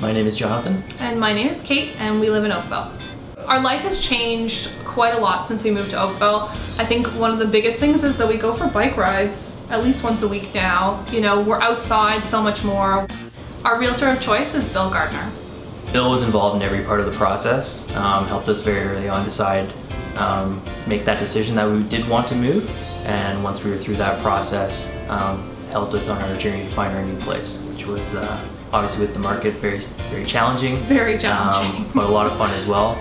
My name is Jonathan. And my name is Kait, and we live in Oakville. Our life has changed quite a lot since we moved to Oakville. I think one of the biggest things is that we go for bike rides at least once a week now. You know, we're outside so much more. Our realtor of choice is Bill Gardiner. Bill was involved in every part of the process, um, helped us very early on decide, um, make that decision that we did want to move. And once we were through that process, um, helped us on our journey to find our new place, which was uh, obviously with the market very, very challenging. Very challenging. Um, but a lot of fun as well.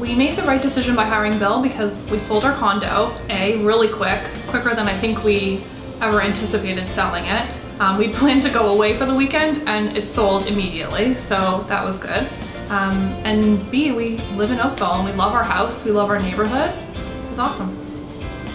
We made the right decision by hiring Bill because we sold our condo, A, really quick, quicker than I think we ever anticipated selling it. Um, we planned to go away for the weekend and it sold immediately, so that was good. Um, and B, we live in Oakville and we love our house, we love our neighborhood. It was awesome.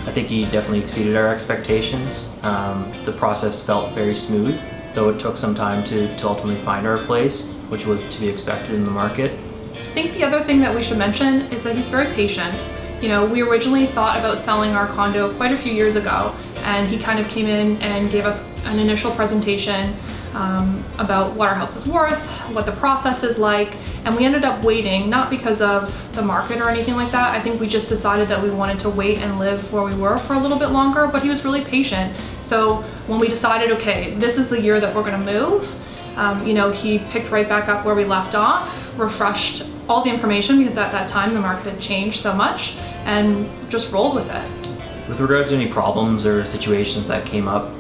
I think he definitely exceeded our expectations. Um, the process felt very smooth, though it took some time to, to ultimately find our place, which was to be expected in the market. I think the other thing that we should mention is that he's very patient. You know, we originally thought about selling our condo quite a few years ago, and he kind of came in and gave us an initial presentation um, about what our house is worth, what the process is like, and we ended up waiting, not because of the market or anything like that. I think we just decided that we wanted to wait and live where we were for a little bit longer, but he was really patient. So when we decided, okay, this is the year that we're gonna move, um, you know, he picked right back up where we left off, refreshed all the information because at that time the market had changed so much and just rolled with it. With regards to any problems or situations that came up,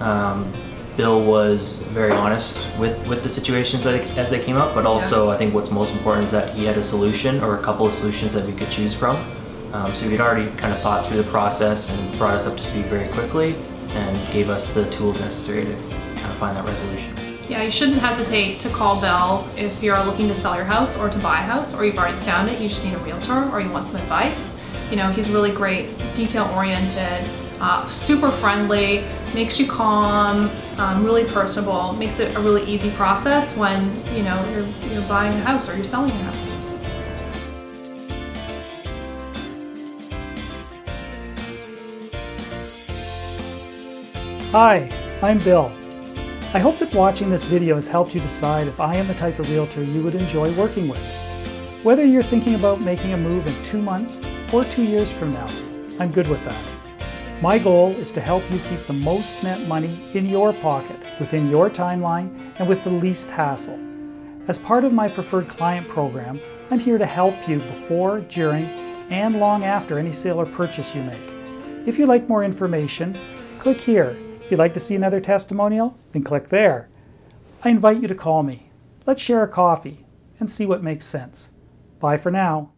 um, Bill was very honest with, with the situations that, as they came up, but also yeah. I think what's most important is that he had a solution or a couple of solutions that we could choose from. Um, so he'd already kind of thought through the process and brought us up to speed very quickly and gave us the tools necessary to kind of find that resolution. Yeah, you shouldn't hesitate to call Bill if you're looking to sell your house or to buy a house or you've already found it, you just need a realtor or you want some advice. You know, he's really great, detail oriented, uh, super friendly, makes you calm, um, really personable, makes it a really easy process when, you know, you're, you're buying a house or you're selling a house. Hi, I'm Bill. I hope that watching this video has helped you decide if I am the type of realtor you would enjoy working with. Whether you're thinking about making a move in two months or two years from now, I'm good with that. My goal is to help you keep the most net money in your pocket within your timeline and with the least hassle. As part of my preferred client program, I'm here to help you before, during, and long after any sale or purchase you make. If you'd like more information, click here if you'd like to see another testimonial, then click there. I invite you to call me. Let's share a coffee and see what makes sense. Bye for now.